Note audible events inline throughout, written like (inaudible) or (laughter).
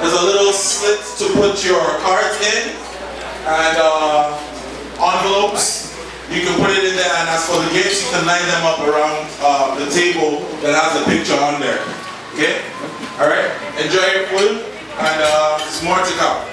There's a little slit to put your cards in and uh, envelopes. You can put it in there and as for the gifts, you can line them up around uh, the table that has a picture on there. Okay? Alright? Enjoy your food and uh, there's more to come.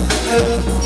love.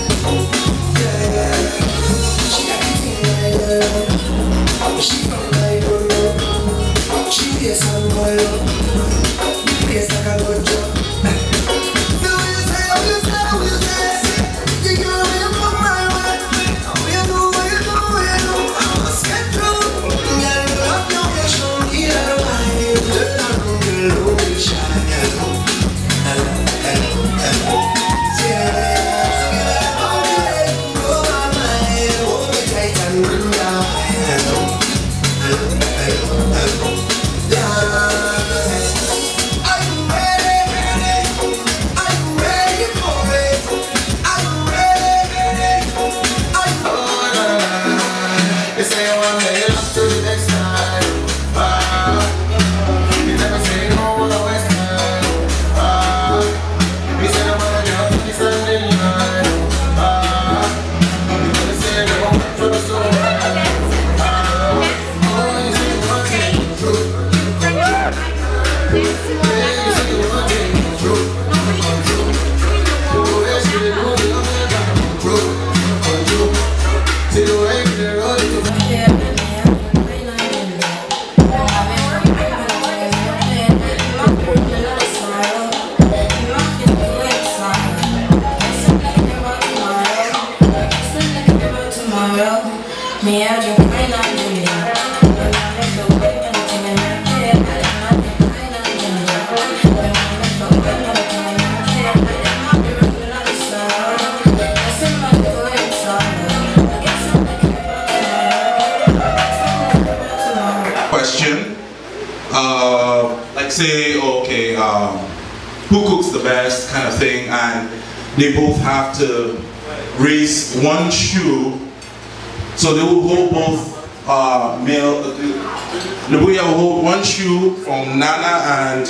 The best kind of thing, and they both have to raise one shoe. So they will hold both uh, male. Nabuya will hold one shoe from Nana and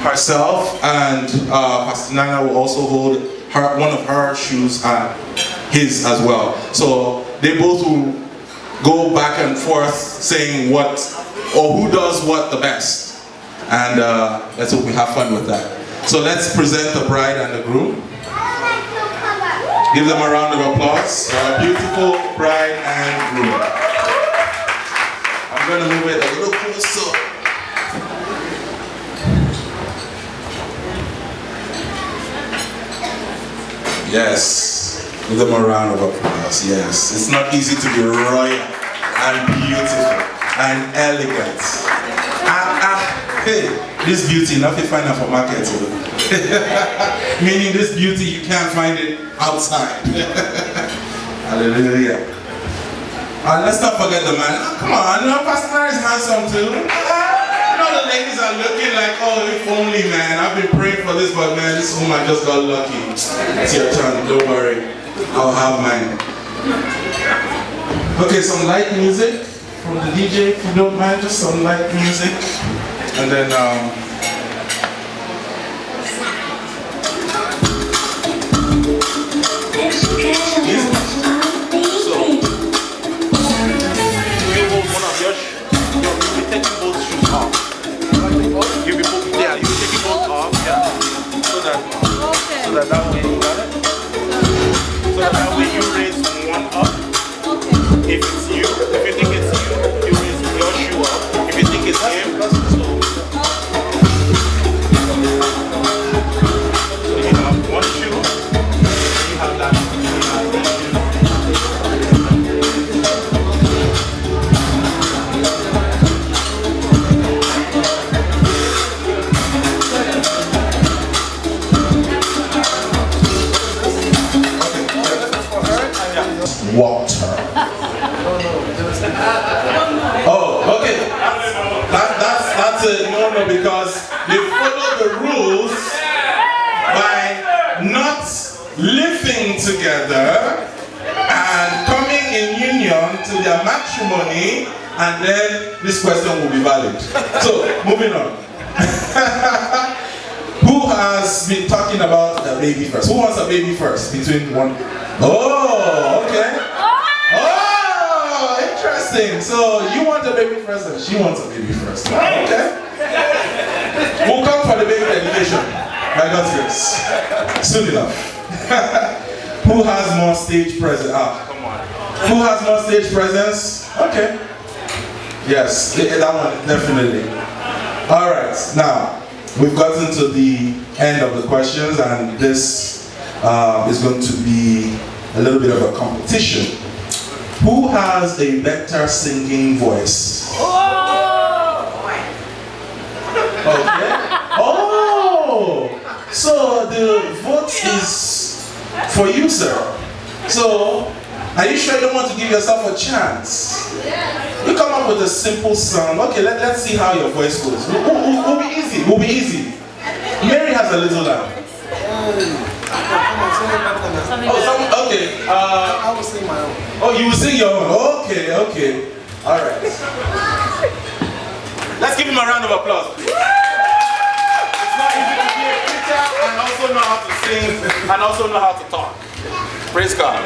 herself, and uh, Nana will also hold her one of her shoes and his as well. So they both will go back and forth saying what or who does what the best. And uh, let's hope we have fun with that. So let's present the bride and the groom. Give them a round of applause. Beautiful bride and groom. I'm going to move it a little closer. Yes. Give them a round of applause. Yes. It's not easy to be royal and beautiful and elegant. Ah, ah, hey, this beauty, not nothing find out for market. (laughs) Meaning this beauty, you can't find it outside. (laughs) Hallelujah. Uh, let's not forget the man. Oh, come on, no, Pastor is handsome too. Ah, you know the ladies are looking like, oh, if only, man. I've been praying for this, but man, this woman just got lucky. It's your turn, don't worry. I'll have mine. Okay, some light music from the DJ, if you don't mind, just some light music. And then, um, You hold one of your. You'll taking both shoes off. You'll yeah, you'll both off, yeah. So that, so that that way, you got it? So that, that way you raise one up. Okay. If it's you, if you think it's you, you raise your shoe up. If you think it's him, because they follow the rules by not living together and coming in union to their matrimony, and then this question will be valid. So moving on. (laughs) Who has been talking about the baby first? Who wants a baby first? Between one. Oh, okay. Oh, interesting. So you want a baby first and she wants a baby first. Okay. We'll come for the baby dedication. By God's grace. Soon enough. (laughs) Who has more stage presence? Ah. Come on. Who has more stage presence? Okay. Yes, that one, definitely. All right, now we've gotten to the end of the questions, and this uh, is going to be a little bit of a competition. Who has a better singing voice? Okay. Oh, so the vote is for you, sir. So, are you sure you don't want to give yourself a chance? You come up with a simple song. Okay, let, let's see how your voice goes. We'll, we'll- we'll be easy. We'll be easy. Mary has a little lamb. Oh, some, okay. Uh, I will sing my own. oh, you will sing your own. Okay, okay. All right. (laughs) Let's give him a round of applause. know how to sing and also know how to talk. Praise God.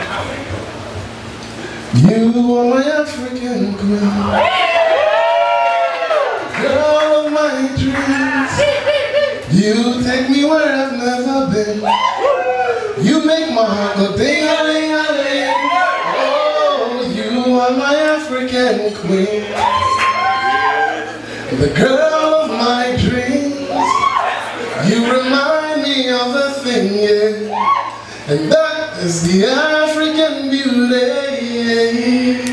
You are my African girl. Girl of my dreams. You take me where I've never been. You make my heart go ding a ling a ling. Oh, you are my African queen. The girl of my dreams. You remind me of the something yeah. And that is the African beauty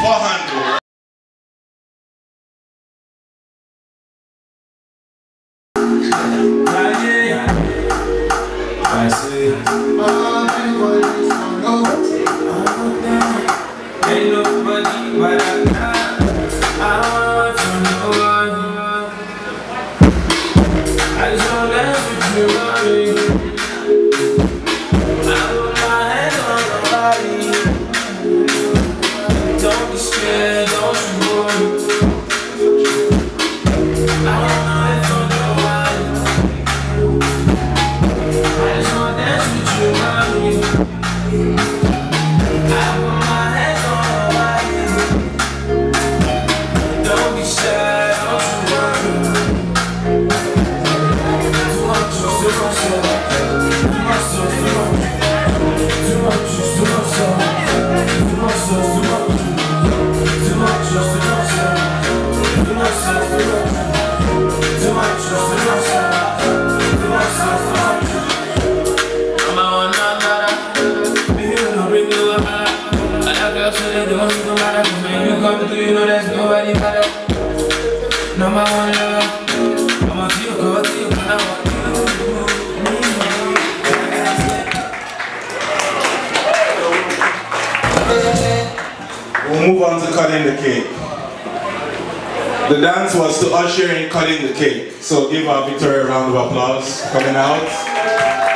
400. We'll move on to cutting the cake. The dance was to usher in cutting the cake. So give our Victoria a round of applause coming out.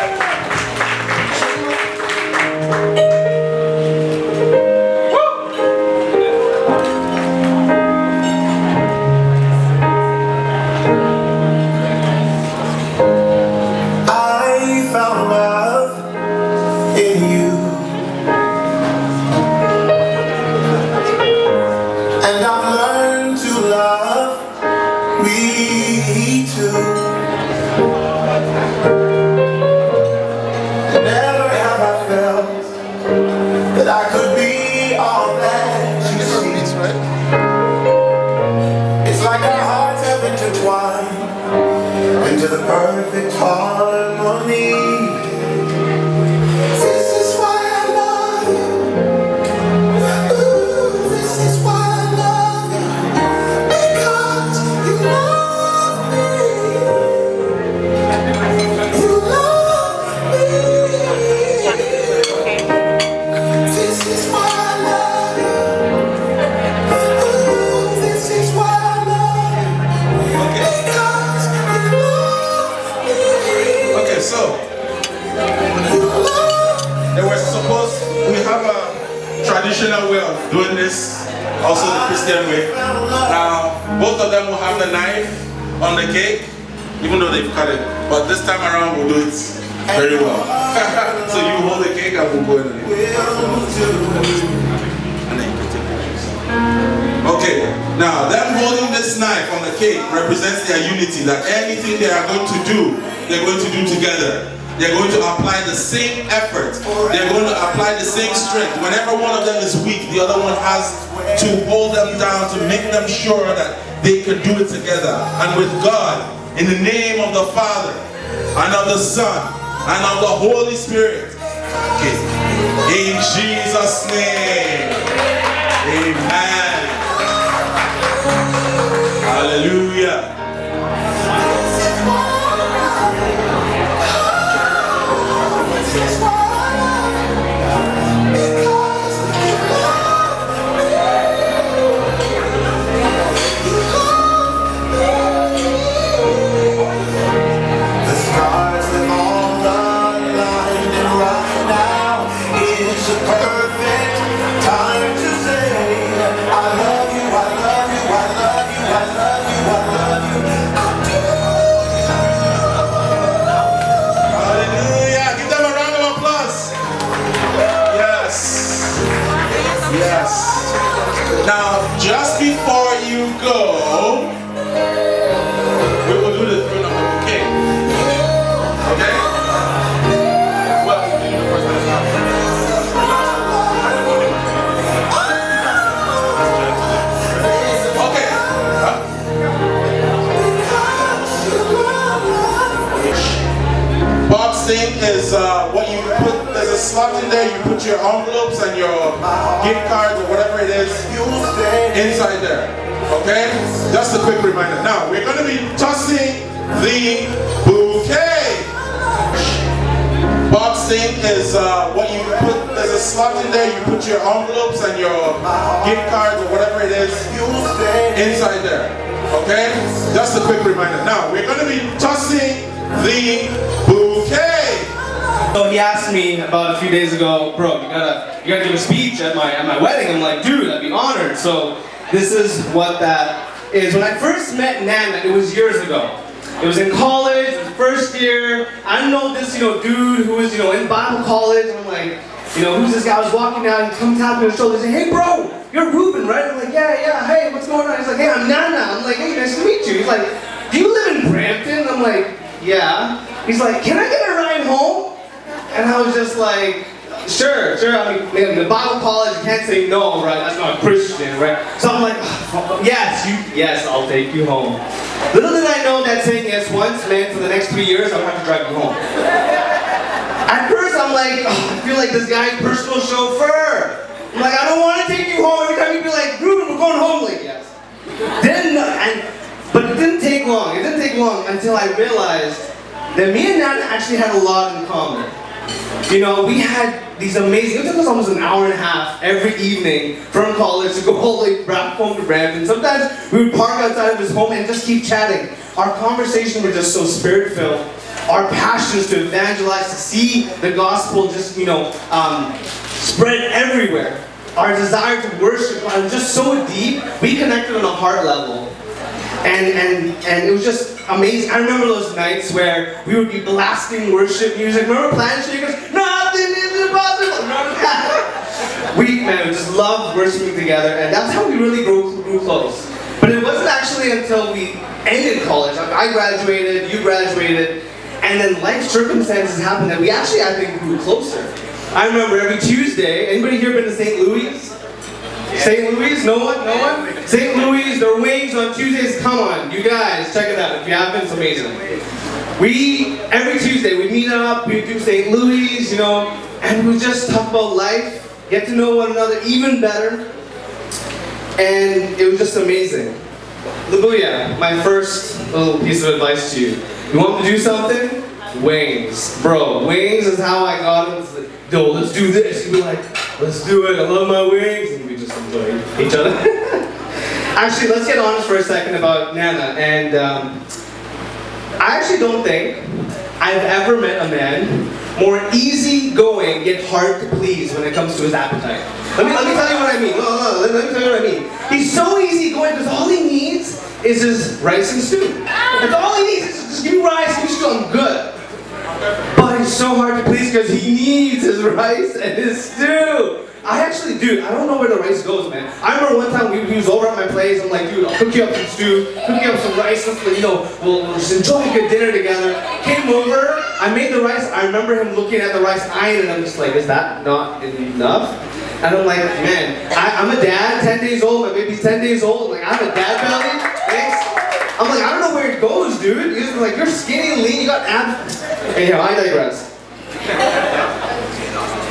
Also the Christian way. Now both of them will have the knife on the cake, even though they've cut it. But this time around we'll do it very well. (laughs) so you hold the cake and we'll go in. And then you take pictures. Okay, now them holding this knife on the cake represents their unity, that anything they are going to do, they're going to do together. They're going to apply the same effort. They're going to apply the same strength. Whenever one of them is weak, the other one has to hold them down to make them sure that they can do it together. And with God, in the name of the Father, and of the Son, and of the Holy Spirit. Okay. In Jesus' name. Amen. Hallelujah. Boxing is uh, what you put, there's a slot in there, you put your envelopes and your gift cards or whatever it is inside there. Okay? Just a quick reminder. Now, we're going to be tossing the bouquet. Boxing is uh, what you put, there's a slot in there, you put your envelopes and your gift cards or whatever it is inside there. Okay? Just a quick reminder. Now, we're going to be tossing the. So he asked me about a few days ago, bro, you gotta, you gotta give a speech at my at my wedding. I'm like, dude, I'd be honored. So this is what that is. When I first met Nana, it was years ago. It was in college, first year. I know this, you know, dude who was, you know, in Bible college. I'm like, you know, who's this guy? I was walking down, he comes tapping the shoulder, like, hey bro, you're Ruben, right? I'm like, yeah, yeah, hey, what's going on? He's like, hey, I'm Nana. I'm like, hey, nice to meet you. He's like, do you live in Brampton? I'm like, yeah. He's like, can I get a ride home? And I was just like, sure, sure. I mean, the Bible college, you can't say no, right? That's not Christian, right? So I'm like, (sighs) yes, you, yes, I'll take you home. Little did I know that saying yes once meant for the next three years, I would have to drive you home. At first, I'm like, oh, (sighs) I feel like this guy's personal chauffeur. I'm like, I don't want to take you home. Every time you'd be like, Ruben, we're going home. Like, yes. Then, uh, and, but it didn't take long. It didn't take long until I realized that me and Nana actually had a lot in common. You know, we had these amazing, it took us almost an hour and a half every evening from college to go (laughs) all the way back home to Brampton. Sometimes we would park outside of his home and just keep chatting. Our conversation was just so spirit filled. Our passions to evangelize, to see the gospel just, you know, um, spread everywhere. Our desire to worship was just so deep, we connected on a heart level. And, and, and it was just amazing. I remember those nights where we would be blasting worship music. Remember Planet Shakers? Nothing is impossible. (laughs) We, man, we just loved worshiping together, and that's how we really grew, grew close. But it wasn't actually until we ended college, I graduated, you graduated, and then life circumstances happened that we actually, I think, grew closer. I remember every Tuesday, anybody here been to St. Louis? St. Louis? No one? No one? St. Louis, their wings on Tuesdays. Come on, you guys, check it out. If you haven't, it's amazing. we every Tuesday we meet up, we do St. Louis, you know, and we just talk about life, get to know one another even better, and it was just amazing. Labuya, my first little piece of advice to you. You want to do something? Wings. Bro, wings is how I got. It's like, Yo, let's do this. He'd be like, let's do it. I love my wings. And just enjoy each other. (laughs) actually, let's get honest for a second about Nana. And um, I actually don't think I've ever met a man more easygoing yet hard to please when it comes to his appetite. Let me, let me tell you what I mean. Let, me tell you what I mean. He's so easygoing because all he needs is his rice and stew. That's all he needs. Is just give me rice, me stew, I'm good. But he's so hard to please because he needs his rice and his stew. I actually, dude, I don't know where the rice goes, man. I remember one time we, he was over at my place. I'm like, dude, I'll cook you up some stew, cook you up some rice. Let's, you know, we'll, we'll just enjoy a good dinner together. Came over, I made the rice. I remember him looking at the rice, eyeing it. I'm just like, is that not enough? And I'm like, man, I, I'm a dad, 10 days old. My baby's 10 days old. Like, I have a dad belly. Thanks. I'm like, I don't know where it goes, dude. He's like, you're skinny and lean. You got abs. Anyhow, I digress.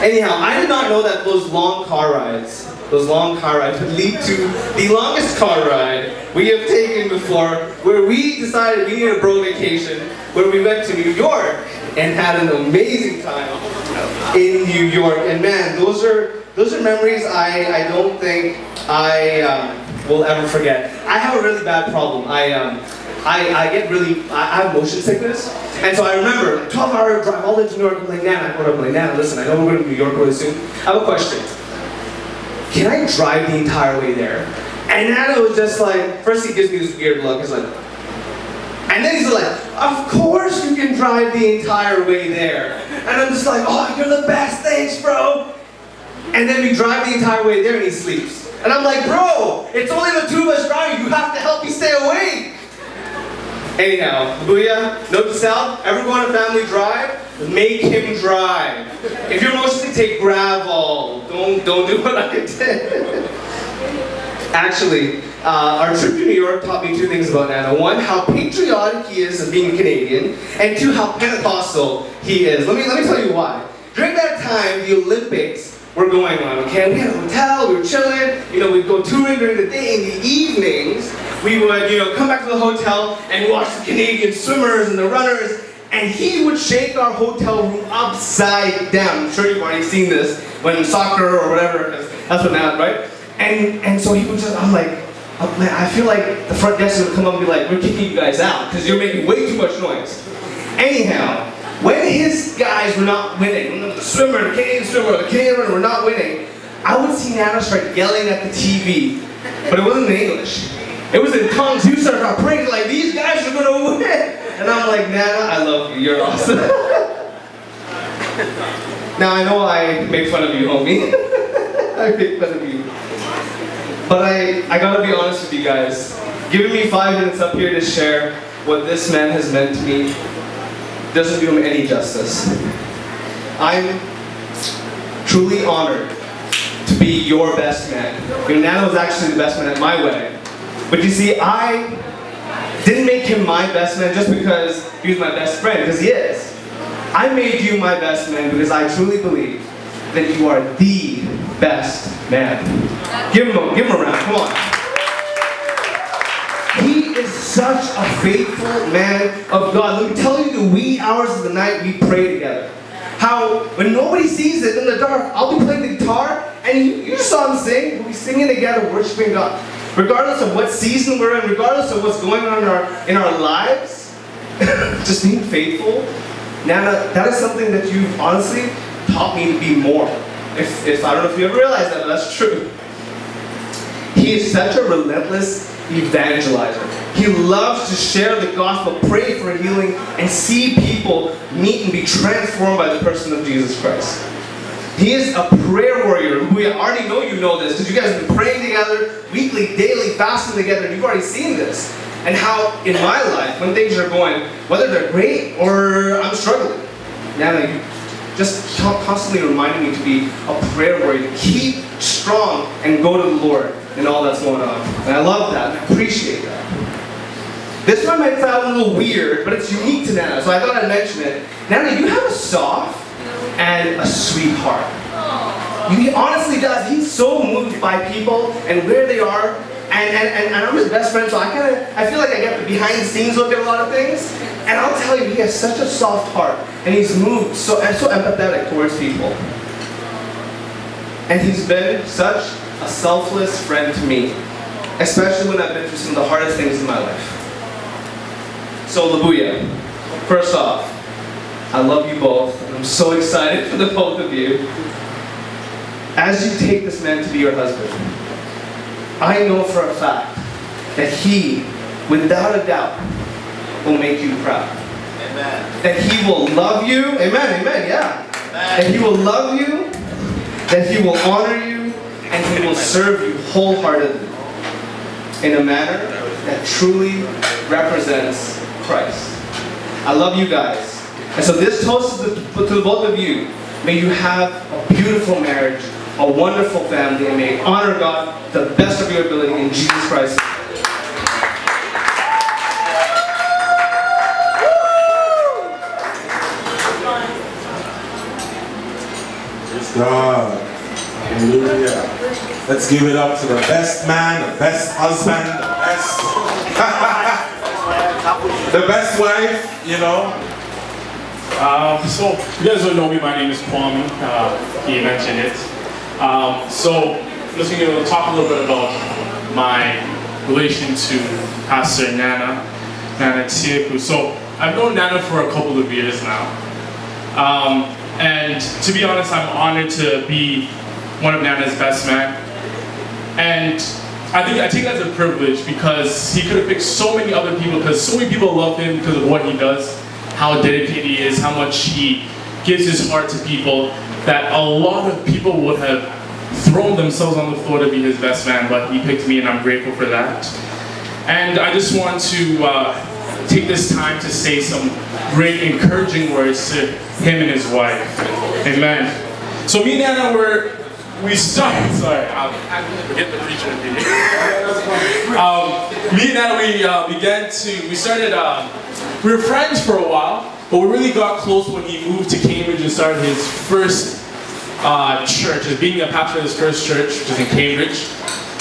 Anyhow, I did not know that those long car rides, those long car rides would lead to the longest car ride we have taken before, where we decided we needed a bro vacation, where we went to New York and had an amazing time in New York. And man, those are those are memories I, I don't think I um, will ever forget. I have a really bad problem. I um, I, I get really, I, I have motion sickness. And so I remember, 12 hour drive all the way to New York. I'm like, Nana, I'm like, Nana, listen, I know we're going to New York really soon. I have a question. Can I drive the entire way there? And Nana was just like, first he gives me this weird look. He's like, and then he's like, of course you can drive the entire way there. And I'm just like, oh, you're the best, thanks, bro. And then we drive the entire way there and he sleeps. And I'm like, bro, it's only the two of us driving. You have to help me stay awake. Anyhow, Booyah, note to self, ever go on a family drive, make him drive. If you're mostly take gravel, don't, don't do what I did. Actually, uh, our trip to New York taught me two things about Nana. One, how patriotic he is of being Canadian, and two, how Pentecostal he is. Let me, let me tell you why. During that time, the Olympics were going on, okay? We had a hotel, we were chilling, you know, we'd go touring during the day. In the evenings, we would, you know, come back to the hotel and watch the Canadian swimmers and the runners, and he would shake our hotel room upside down. I'm sure you've already seen this when soccer or whatever, that's what now, right? And and so he would just, I'm like, oh, man, I feel like the front desk would come up and be like, we're kicking you guys out because you're making way too much noise. Anyhow, when his guys were not winning, the swimmer, the Canadian swimmer, the Canadian runner were not winning, I would see Nana start yelling at the TV, but it wasn't in English. It was in tongues. Would start praying like, these guys are gonna win. And I'm like, Nana, I love you. You're awesome. (laughs) now I know I make fun of you, homie. (laughs) I make fun of you. But I, I gotta be honest with you guys. Giving me five minutes up here to share what this man has meant to me doesn't do him any justice. I'm truly honored to be your best man. You know, Nana was actually the best man at my wedding. But you see, I didn't make him my best man just because he was my best friend, because he is. I made you my best man because I truly believe that you are the best man. Give him a, give him a round, come on. Is such a faithful man of God. Let me tell you the wee hours of the night we pray together. How when nobody sees it in the dark, I'll be playing the guitar and you, you saw him sing. We'll be singing together, worshiping God. Regardless of what season we're in, regardless of what's going on in our in our lives, (laughs) just being faithful. Nana, that is something that you've honestly taught me to be more. If, if I don't know if you ever realized that, that's true. He is such a relentless evangelizer. He loves to share the gospel, pray for healing, and see people meet and be transformed by the person of Jesus Christ. He is a prayer warrior. We already know you know this because you guys have been praying together weekly, daily, fasting together, and you've already seen this. And how in my life, when things are going, whether they're great or I'm struggling, Nana, you just constantly reminding me to be a prayer warrior, to keep strong and go to the Lord in all that's going on. And I love that, I appreciate that. This one might sound a little weird, but it's unique to Nana, so I thought I'd mention it. Nana, you have a soft and a sweet heart. He honestly does. He's so moved by people and where they are. And, and, and, and I'm his best friend, so I kind of I feel like I get behind the scenes look at a lot of things. And I'll tell you, he has such a soft heart, and he's moved so and so empathetic towards people. And he's been such a selfless friend to me, especially when I've been through some of the hardest things in my life. So Labuya, first off, I love you both. and I'm so excited for the both of you. As you take this man to be your husband, I know for a fact that he, without a doubt, will make you proud. Amen. That he will love you. Amen, amen, yeah. Amen. That he will love you, that he will honor you, and he will serve you wholeheartedly in a manner that truly represents Christ. I love you guys. And so this toast to the both of you. May you have a beautiful marriage, a wonderful family, and may honor God the best of your ability in Jesus Christ. God. Hallelujah. Let's give it up to the best man, the best husband, the best, (laughs) the best wife, you know. Um, so, you guys don't know me, my name is Kwame. Uh, he mentioned it. Um, so, just going to talk a little bit about my relation to Pastor Nana, Nana Tieku. So, I've known Nana for a couple of years now. Um, and to be honest, I'm honored to be one of Nana's best men. And I think I take that as a privilege because he could have picked so many other people because so many people love him because of what he does, how dedicated he is, how much he gives his heart to people, that a lot of people would have thrown themselves on the floor to be his best man, but he picked me and I'm grateful for that. And I just want to uh, take this time to say some great encouraging words to him and his wife. Amen. So me and Anna were, we started, sorry, I'm, I'm forget the preacher in here. um, me and we uh, began to, we started, uh, we were friends for a while, but we really got close when he moved to Cambridge and started his first uh, church, as being a pastor of his first church, which is in Cambridge.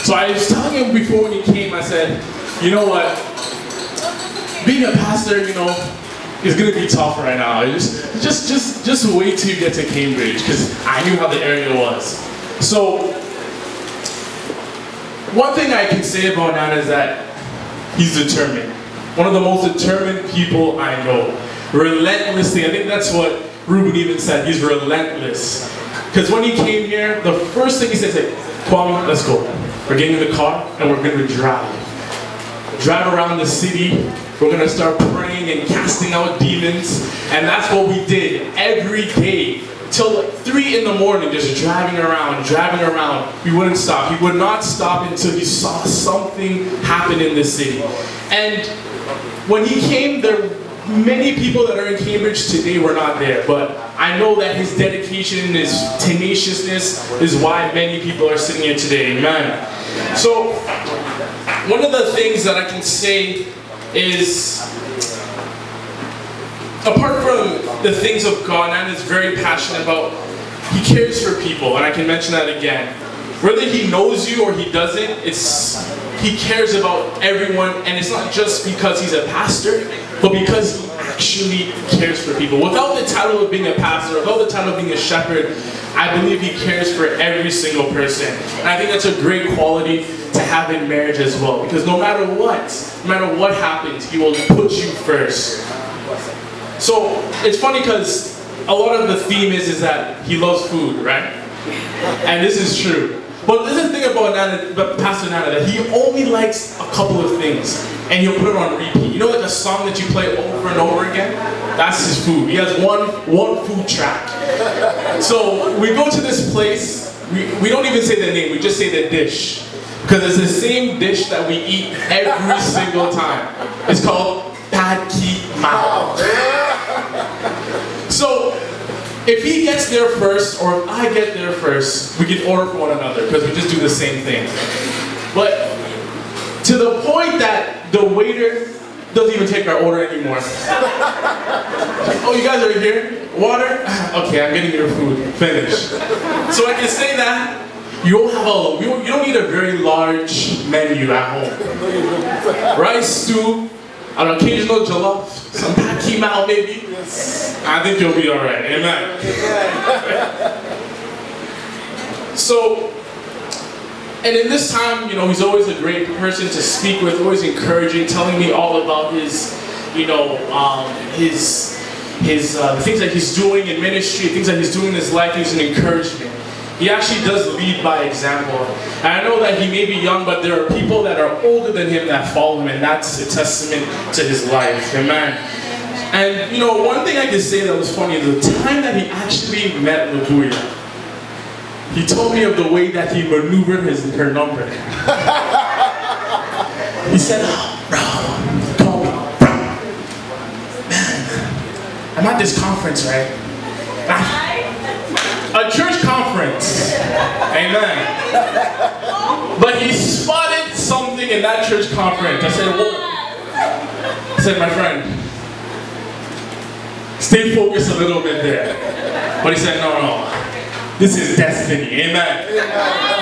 So I was telling him before when he came, I said, you know what, being a pastor, you know, is gonna be tough right now. Just, just, just, just wait till you get to Cambridge, because I knew how the area was. So, one thing I can say about Nana is that he's determined. One of the most determined people I know. Relentlessly, I think that's what Ruben even said. He's relentless. Because when he came here, the first thing he said, is, Kwame, let's go. We're getting in the car and we're gonna drive drive around the city. We're gonna start praying and casting out demons. And that's what we did every day till like three in the morning, just driving around, driving around. We wouldn't stop. He would not stop until he saw something happen in the city. And when he came, there many people that are in Cambridge today were not there, but I know that his dedication, and his tenaciousness is why many people are sitting here today. Amen. So one of the things that I can say is, apart from the things of God, Nana is very passionate about, he cares for people, and I can mention that again. Whether he knows you or he doesn't, it's he cares about everyone, and it's not just because he's a pastor, but because he actually cares for people. Without the title of being a pastor, without the title of being a shepherd, I believe he cares for every single person. And I think that's a great quality to have in marriage as well. Because no matter what, no matter what happens, he will put you first. So it's funny because a lot of the theme is, is that he loves food, right? And this is true. But this is the thing about Nana, about Pastor Nana, that he only likes a couple of things. And he'll put it on repeat. You know like a song that you play over and over again? That's his food. He has one, one food track. So we go to this place, we, we don't even say the name, we just say the dish. Because it's the same dish that we eat every single time. It's called Pad Ki Mao. Oh, If he gets there first, or if I get there first, we can order for one another because we just do the same thing. But to the point that the waiter doesn't even take our order anymore. (laughs) oh, you guys are here? Water? (sighs) Okay, I'm getting your food. Finish. So I can say that you don't have a you don't need a very large menu at home. Rice, stew, an occasional jollof, some pat keema maybe. I think you'll be all right. Amen. So, and in this time, you know, he's always a great person to speak with, always encouraging, telling me all about his, you know, um, his, his uh, the things that he's doing in ministry, things that he's doing in his life. He's an encouragement. He actually does lead by example. And I know that he may be young, but there are people that are older than him that follow him, and that's a testament to his life. Amen. And you know, one thing I can say that was funny is the time that he actually met Labuya. He told me of the way that he maneuvered his her number. he said, oh, bro, call me, bro. Man, I'm at this conference, right? A church. Amen. But he spotted something in that church conference. I said, whoa. I said, my friend, stay focused a little bit there. But he said, no, no. This is destiny. Amen.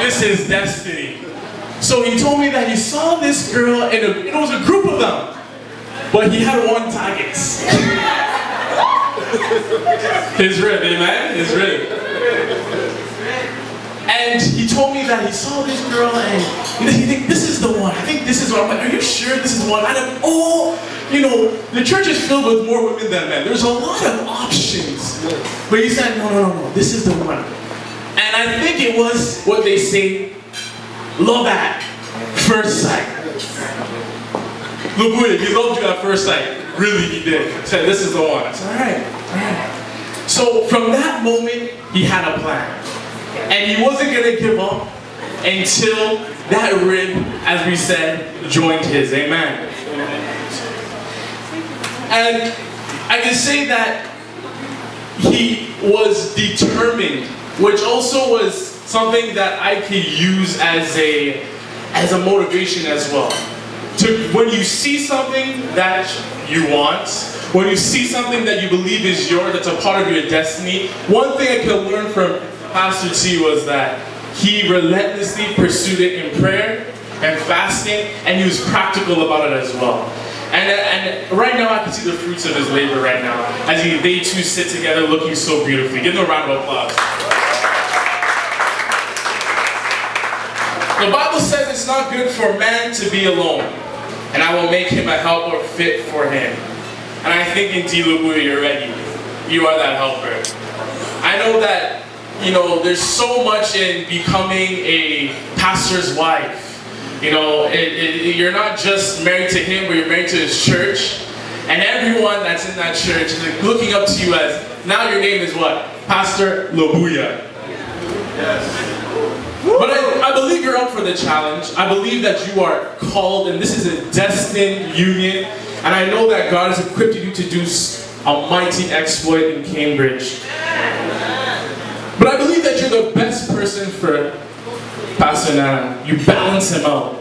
This is destiny. So he told me that he saw this girl and it was a group of them. But he had one target. (laughs) His rib, amen? His rib. And he told me that he saw this girl and he think this is the one. I think this is one. I'm like, are you sure this is one? Out of all, you know, the church is filled with more women than men. There's a lot of options. But he said, no, no, no, no, this is the one. And I think it was what they say, love at first sight. Look, William, he loved you at first sight. Really, he did. Said, this is the one. I said, all right, all right. So from that moment, he had a plan. And he wasn't going to give up until that rib, as we said, joined his. Amen. And I can say that he was determined, which also was something that I could use as a as a motivation as well. To when you see something that you want, when you see something that you believe is yours, that's a part of your destiny, one thing I can learn from Pastor T was that he relentlessly pursued it in prayer and fasting, and he was practical about it as well. And, uh, and right now, I can see the fruits of his labor right now as he, they two sit together looking so beautifully. Give them a round of applause. The Bible says it's not good for man to be alone, and I will make him a helper fit for him. And I think in Dilubu, you're ready. You are that helper. I know that, you know, there's so much in becoming a pastor's wife. You know, it, it, you're not just married to him, but you're married to his church. And everyone that's in that church is looking up to you as, now your name is what? Pastor Lobuya. Yes. But I, I believe you're up for the challenge. I believe that you are called, and this is a destined union. And I know that God has equipped you to do a mighty exploit in Cambridge. But I believe that you're the best person for Pastor Nana. You balance him out.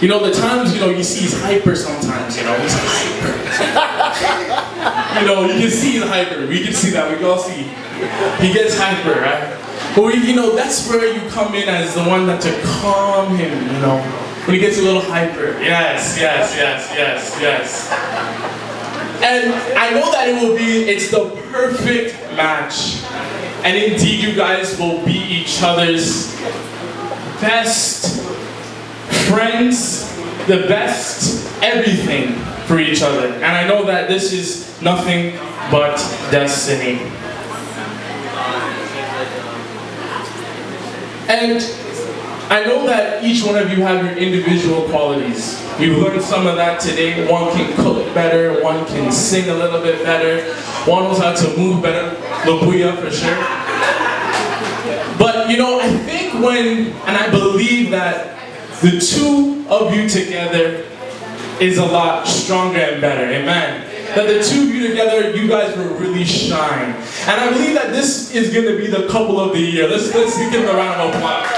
You know, the times, you know, you see he's hyper sometimes, you know, he's hyper. (laughs) you know, you can see he's hyper. We can see that, we can all see. He gets hyper, right? But we, you know, that's where you come in as the one that to calm him, you know. When he gets a little hyper. Yes, yes, yes, yes, yes. And I know that it will be, it's the perfect match. And indeed, you guys will be each other's best friends, the best everything for each other. And I know that this is nothing but destiny. And I know that each one of you have your individual qualities. We've learned some of that today. One can cook better, one can sing a little bit better, one knows how to move better. Labuya for sure. But you know, I think when, and I believe that the two of you together is a lot stronger and better. Amen. That the two of you together, you guys will really shine. And I believe that this is going to be the couple of the year. Let's, let's give them a round of applause.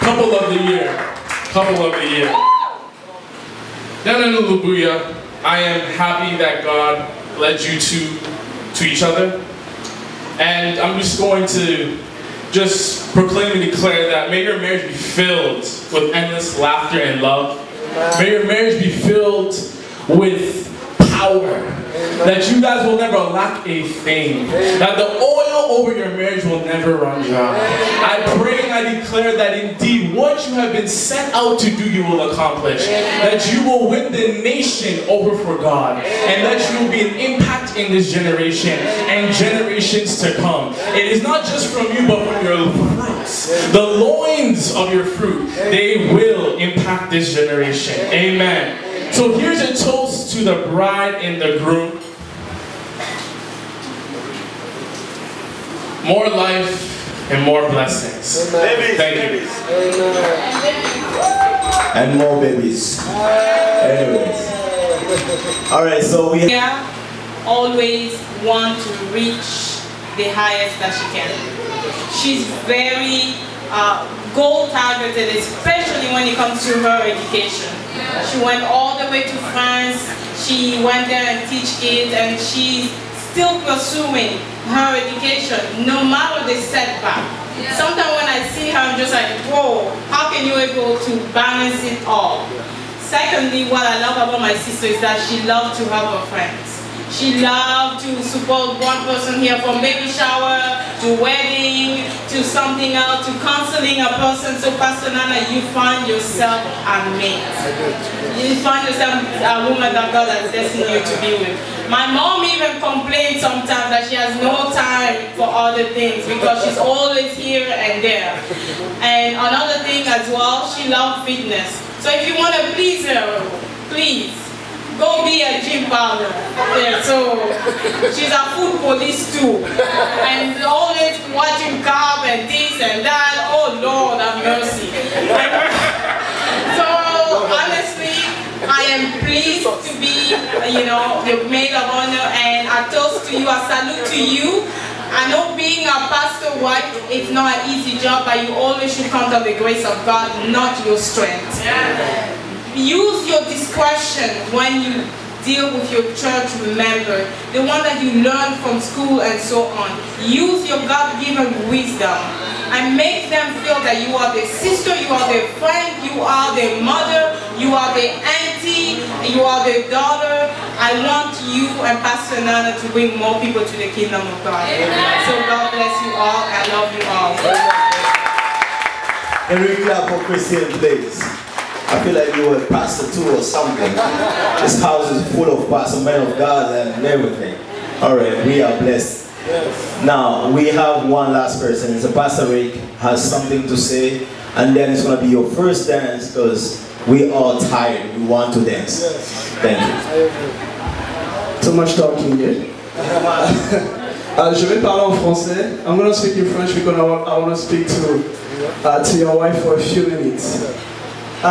Couple of the year. Couple of the year. Lubuya, I am happy that God led you two to each other. And I'm just going to just proclaim and declare that may your marriage be filled with endless laughter and love. May your marriage be filled with power. That you guys will never lack a thing. That the oil over your marriage will never run dry. I pray and I declare that indeed what you have been sent out to do, you will accomplish. That you will win the nation over for God. And that you will be an impact in this generation and generations to come. It is not just from you, but from your fruits. The loins of your fruit, they will impact this generation. Amen. So here's a toast to the bride and the groom. More life and more blessings. Thank you. And more babies. Anyways. Alright, so we Yeah, always want to reach the highest that she can. She's very uh, goal targeted, especially when it comes to her education. She went all the way to France. She went there and teach kids, and she's still pursuing her education, no matter the setback. Sometimes when I see her, I'm just like, whoa, how can you able to balance it all? Secondly, what I love about my sister is that she loves to help her friends. She loved to support one person here from baby shower to wedding to something else to counseling a person. So Pastor Nana, you find yourself a mate. You find yourself a woman that God has destined you to be with. My mom even complains sometimes that she has no time for other things because she's always here and there. And another thing as well, she loves fitness. So if you want to please her, please go be a gym partner. Yeah, so she's a food police too. And always watching carb and this and that. Oh Lord have mercy. so honestly, I am pleased to be, you know, the maid of honor and I toast to you, I salute to you. I know being a pastor wife, it's not an easy job, but you always should count on the grace of God, not your strength use your discretion when you deal with your church member, the one that you learn from school and so on. Use your God-given wisdom and make them feel that you are the sister, you are the friend, you are the mother, you are the auntie, you are the daughter. I want you and Pastor Nana to bring more people to the kingdom of God. So God bless you all. I love you all. Can we clap for Christian, please? I feel like you were a pastor too or something. this house is full of pastor, men of God and everything. Alright, we are blessed. Now, we have one last person. It's a Pastor Rick has something to say. And then it's going to be your first dance because we are tired. We want to dance. Thank you. Too much talking here. (laughs) Uh, je vais parler en français. I'm going to speak in French because I want, I want to speak to, uh, to your wife for a few minutes. Euh,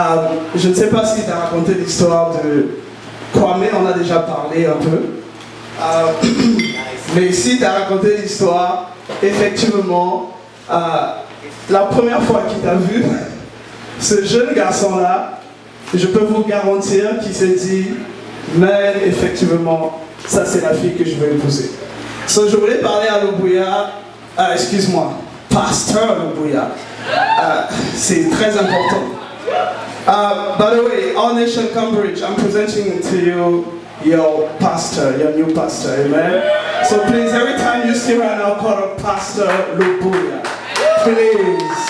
je ne sais pas si tu as raconté l'histoire de Kwame, on a déjà parlé un peu. Euh, (clears throat) mais ici, tu as raconté l'histoire, effectivement, euh, la première fois qu'il t'a vu, (laughs) ce jeune garçon-là, je peux vous garantir qu'il s'est dit, mais effectivement, ça c'est la fille que je veux épouser. So, je voulais parler à Lobuya, euh, excuse-moi, Pasteur Lobuya. C'est très important. Uh, by the way, All Nation Cambridge, I'm presenting to you your pastor, your new pastor, amen? So please, every time you see her now, call her Pastor Lubuya. Please.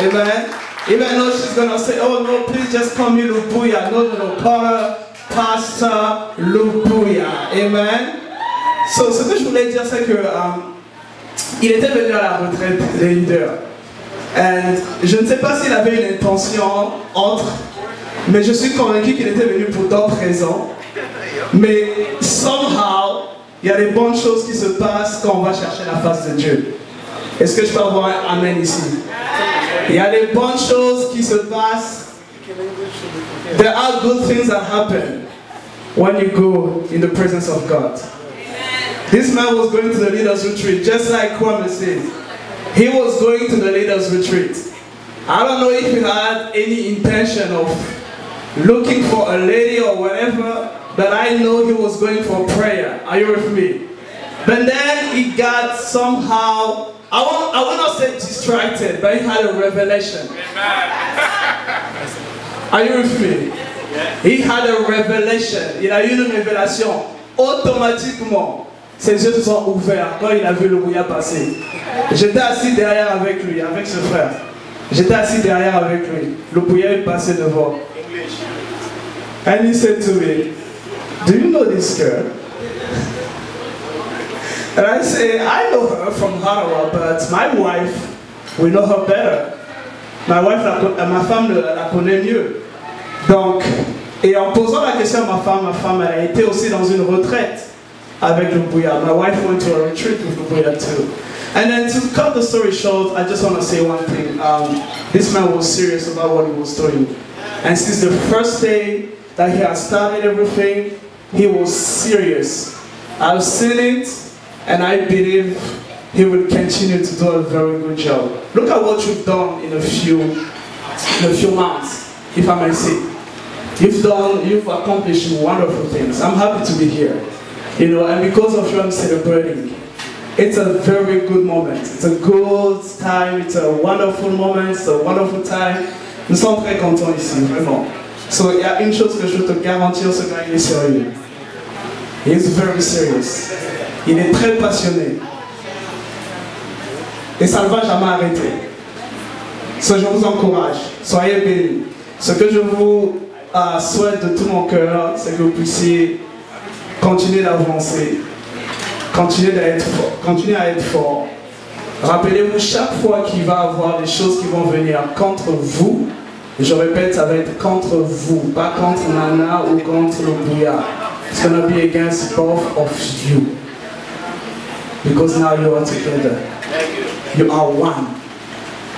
Amen? Even though she's going to say, oh no, please just call me Lubuya. No, no, no, call her Pastor Lubuya. Amen? So, ce que je voulais dire, c'est que um, il était venu à la retraite des leaders. And je ne sais pas s'il avait une intention entre, mais je suis convaincu qu'il était venu pour d'autres raisons. Mais somehow, il y a des bonnes choses qui se passent quand on va chercher la face de Dieu. Est-ce que je peux avoir un amen ici? Il y a des bonnes choses qui se passent. There are good things that happen when you go in the presence of God. This man was going to the leaders retreat, just like Kwame said. He was going to the leaders retreat. I don't know if he had any intention of looking for a lady or whatever, but I know he was going for prayer. Are you with me? But then he got somehow, I will, I will not say distracted, but he had a revelation. Are you with me? He had a revelation. Il a eu une révélation. Automatiquement, ses yeux se sont ouverts quand il a vu le brouillard passer. J'étais assis derrière avec lui, avec ce frère. J'étais assis derrière avec lui. Le brouillard est passé devant. And he said to me, Do you know this girl? And I say, I know her from Harawa, but my wife, we know her better. Ma wife, la ma femme la connaît mieux. Donc, et en posant la question à ma femme, ma femme elle a été aussi dans une retraite avec le bouillard. My wife went to a retreat with bouillard too. And then to cut the story short, I just want to say one thing. Um, this man was serious about what he was doing. And since the first day that he had started everything, he was serious. I've seen it, and I believe he will continue to do a very good job. Look at what you've done in a few, in a few months, if I may say. You've done, you've accomplished wonderful things. I'm happy to be here. You know, and because of you, I'm celebrating. It's a very good moment. It's a good time. It's a wonderful moment. It's a wonderful time. Nous sommes très contents ici, vraiment. So, il y a une chose que je peux te garantir, ce gars, il est sérieux. Il est très passionné. Et ça ne va jamais arrêter. So, je vous encourage. Soyez bénis. Ce que je vous euh, souhaite de tout mon cœur, c'est que vous puissiez continuer d'avancer. Continuez d'être fort. Continuez à être fort. Rappelez-vous chaque fois qu'il va y avoir des choses qui vont venir contre vous, je répète, ça va être contre vous, pas contre Nana ou contre le. It's gonna be against both of you. Because now you are together. You are one.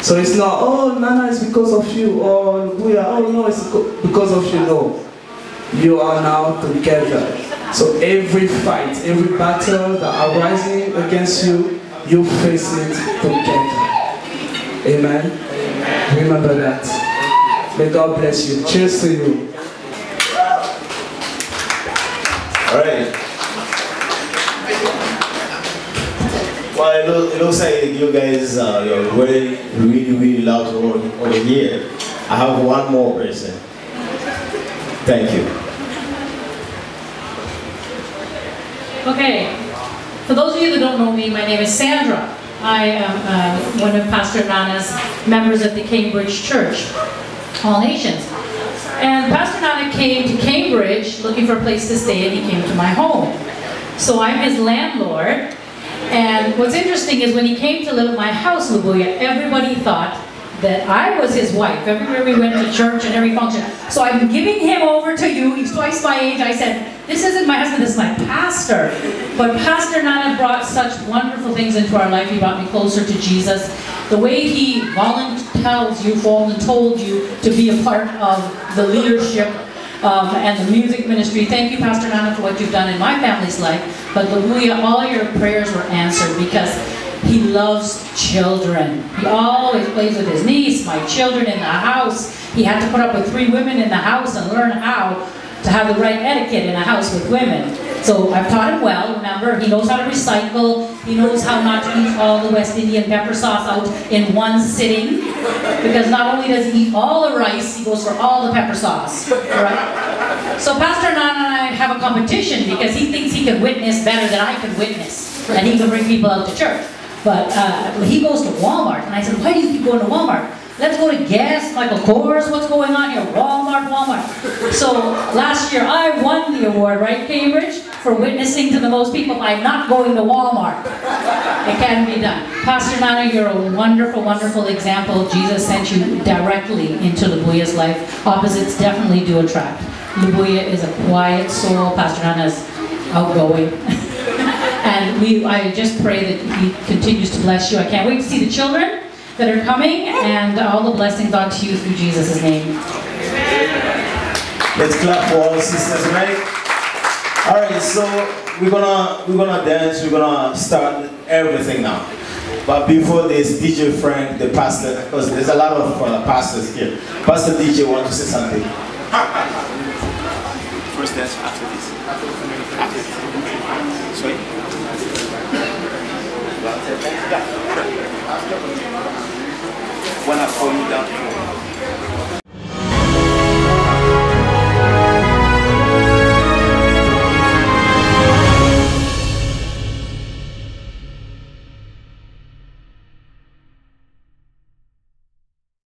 So it's not, oh, Nana is because of you, or Booyah, oh no, it's because of you. No. You are now together. So every fight, every battle that are rising against you, you face it together. Amen. Remember that. May God bless you. Cheers to you. All right. Well, it, it looks like you guys uh, you're really, really, really loud over, over here. I have one more person. Thank you. Okay, for those of you that don't know me, my name is Sandra. I am uh, one of Pastor Nana's members of the Cambridge Church, All Nations. And Pastor Nana came to Cambridge looking for a place to stay, and he came to my home. So I'm his landlord. And what's interesting is when he came to live at my house, Lubuya, everybody thought that I was his wife. Everywhere we went to church and every function. So I'm giving him over to you. He's twice my age. I said, this isn't my husband, this is my pastor. But Pastor Nana brought such wonderful things into our life. He brought me closer to Jesus. The way he volunteers you, told you to be a part of the leadership um, and the music ministry. Thank you, Pastor Nana, for what you've done in my family's life. But Labuya, all your prayers were answered because he loves children. He always plays with his niece, my children in the house. He had to put up with three women in the house and learn how to have the right etiquette in a house with women. So I've taught him well, remember, he knows how to recycle, he knows how not to eat all the West Indian pepper sauce out in one sitting, because not only does he eat all the rice, he goes for all the pepper sauce, right? So Pastor Nana and I have a competition because he thinks he can witness better than I can witness, and he can bring people out to church. But uh, he goes to Walmart, and I said, why do you keep going to Walmart? Let's go to Guess, Michael Kors, what's going on here? Walmart, Walmart. So last year I won the award, right, Cambridge, for witnessing to the most people by not going to Walmart. It can be done. Pastor Nana, you're a wonderful, wonderful example. Jesus sent you directly into Lubuya's life. Opposites definitely do attract. Lubuya is a quiet soul. Pastor Nana is outgoing. (laughs) and we, I just pray that he continues to bless you. I can't wait to see the children that are coming and all the blessings onto you through Jesus' name. Let's clap for all the sisters, right? All right, so we're gonna we're gonna dance. We're gonna start everything now. But before this, DJ Frank, the pastor, because there's a lot of uh, pastors here. Pastor DJ want to say something. First dance after this. After this. Sorry? When I fall you down.